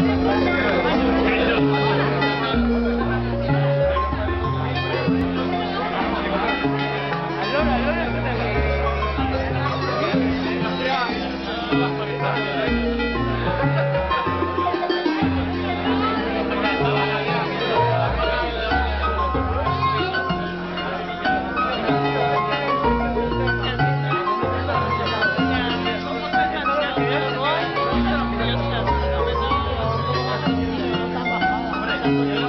Obrigado. Gracias.